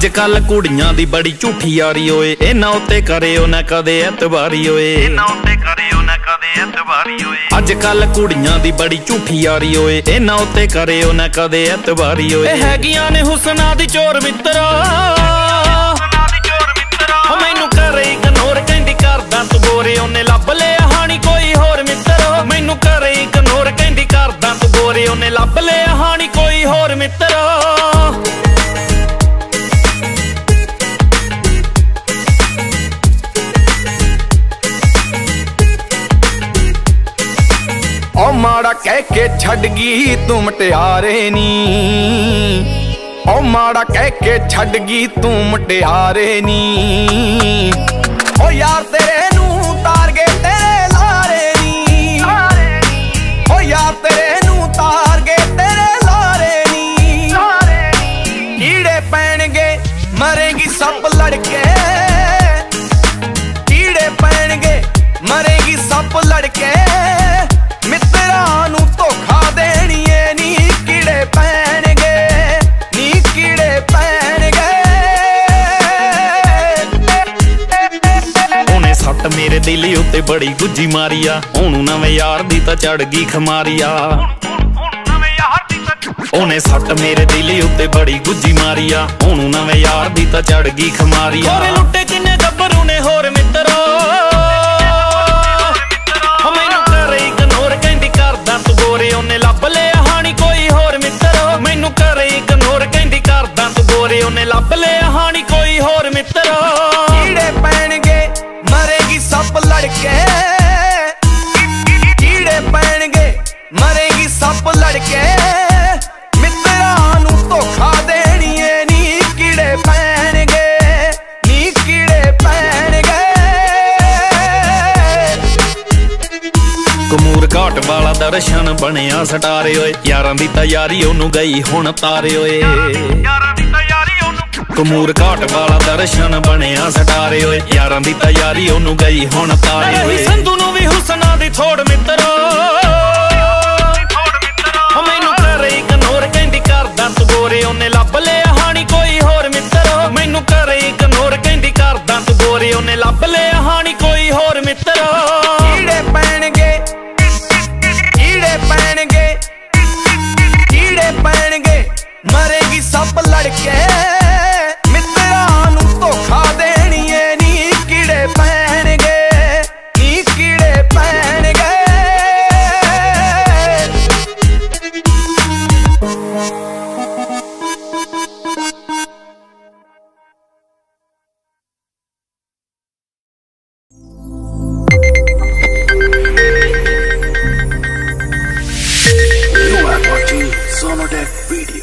ਅੱਜ ਕੱਲ ਕੁੜੀਆਂ ਦੀ ਬੜੀ ਝੂਠੀ ਯਾਰੀ ਓਏ। ਇਹਨਾਂ ਉੱਤੇ ਕਰਿਓ ਨਾ ਕਦੇ ਐਤਵਾਰੀ ਓਏ। ਇਹਨਾਂ ਉੱਤੇ ਕਰਿਓ ਨਾ ਕਦੇ ਐਤਵਾਰੀ ਓਏ। ਅੱਜ ਕੱਲ ਕੁੜੀਆਂ ਦੀ ਬੜੀ ਝੂਠੀ ਯਾਰੀ ਓਏ। ਇਹਨਾਂ ਉੱਤੇ ਕਰਿਓ ਨਾ ਕਦੇ ਐਤਵਾਰੀ ਓਏ। ਇਹ ਹੈਗੀਆਂ ਨੇ ਹੁਸਨਾ ਦੀ ਚੋਰ ਮਿੱਤਰਾ। ਮਾੜਾ ਕਹਿ ਕੇ ਛੱਡ ਗਈ ਤੂੰ ਮਟਿਆਰੇ ਨੀ। ਓ ਮਾੜਾ ਕਹਿ ਕੇ ਛੱਡ ਗਈ ਤੂੰ ਮਟਿਆਰੇ ਨੀ। ਓ ਯਾਰ ਤੇਰੇ ਨੂੰ ਤਾਰਗੇ ਤੇਰੇ ਲਾਰੇ ਨੀ। ਓ ਯਾਰ ਤੇਰੇ ਨੂੰ ਤਾਰਗੇ ਤੇਰੇ ਲਾਰੇ ਨੀ। ਕੀੜੇ ਪੈਣਗੇ, ਮਰੇਗੀ ਸੱਪ ਲੜਕੇ। ਕੀੜੇ ਸੱਟ ਮੇਰੇ ਦਿਲ ਉੱਤੇ ਬੜੀ ਗੁੱਜੀ ਮਾਰੀ ਆ ਉਹਨੂੰ ਨਵੇਂ ਯਾਰ ਦੀ ਤਾਂ ਚੜ ਗਈ ਖਮਾਰੀ ਆ ਉਹਨੂੰ ਸੱਟ ਮੇਰੇ ਦਿਲ ਉੱਤੇ ਬੜੀ ਗੁੱਜੀ ਮਾਰੀ ਆ ਉਹਨੂੰ ਨਵੇਂ ਯਾਰ ਦੀ ਤਾਂ ਚੜ ਗਈ ਖਮਾਰੀ ਆ ਹੋਰੇ ਲੁੱਟੇ ਕਿੰਨੇ ਗੱਭਰੂ ਨੇ ਹੋਰ ਮਿੱਤਰੋ। ਹੋ ਮੈਨੂੰ ਕਰੇ ਇਗਨੋਰ ਕਹਿੰਦੀ ਕਰਦਾ ਤੂੰ ਗੋਰੇ ਉਹਨੇ ਲੱਭ ਲਿਆ ਹਾਣੀ ਕੋਈ ਹੋਰ ਮਿੱਤਰੋ। ਮੈਨੂੰ ਕਰੇ ਇਗਨੋਰ ਕਹਿੰਦੀ ਕਰਦਾ ਤੂੰ ਗੋਰੇ ਉਹਨੇ ਲੱਭ ਲਿਆ ਹਾਣੀ ਕੋਈ ਹੋਰ ਮਿੱਤਰੋ। ਕੀੜੇ ਪੈਣਗੇ ਸੱਪ ਲੜਕੇ। ਕੀੜੇ ਪੈਣਗੇ ਮਰੇਗੀ ਸੱਪ ਲੜਕੇ। ਮਿੱਤਰਾਂ ਨੂੰ ਧੋਖਾ ਦੇਣੀਏ ਨੀ ਕੀੜੇ ਪੈਣਗੇ ਨੀ ਕੀੜੇ ਪੈਣਗੇ। ਕਮੂਰ ਘਾਟ ਵਾਲਾ ਦਰਸ਼ਨ ਬਣਿਆ ਸਟਾਰੇ ਓਏ। ਯਾਰਾਂ ਦੀ ਤਿਆਰੀ ਉਹਨੂੰ ਗਈ ਹੁਣ ਤਾਰੇ ਓਏ। ਕਮੂਰ ਘਾਟ ਵਾਲਾ ਦਰਸ਼ਨ ਬਣਿਆ ਸਟਾਰੇ ਓਏ। ਯਾਰਾਂ ਦੀ ਤਿਆਰੀ ਉਹਨੂੰ ਗਈ ਹੁਣ ਤਾਰੇ ਓਏ। ਸੰਧੂ ਨੂੰ ਵੀ ਹੁਸਨਾ ਦੀ ਥੋੜ ਮਿੱਤਰੋ। ਮੈਨੂੰ ਕਰ ਕਹਿੰਦੀ ਕਰਦਾ ਤੂੰ ਗੋਰੇ ਉਹਨੇ ਲੱਭ ਲਿਆ ਕੋਈ ਹੋਰ ਮਿੱਤਰੋ। ਮੈਨੂੰ ਕੀੜੇ ਪੈਣਗੇ ਕੀੜੇ ਪੈਣਗੇ ਕੀੜੇ ਪੈਣਗੇ। ਸੱਪ ਲੜਕੇ। Internet Radio.